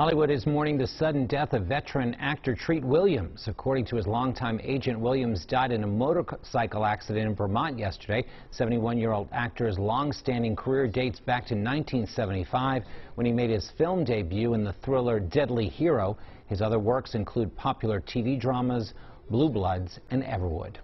Hollywood is mourning the sudden death of veteran actor Treat Williams. According to his longtime agent, Williams died in a motorcycle accident in Vermont yesterday. 71-year-old actor's long-standing career dates back to 1975 when he made his film debut in the thriller Deadly Hero. His other works include popular TV dramas Blue Bloods and Everwood.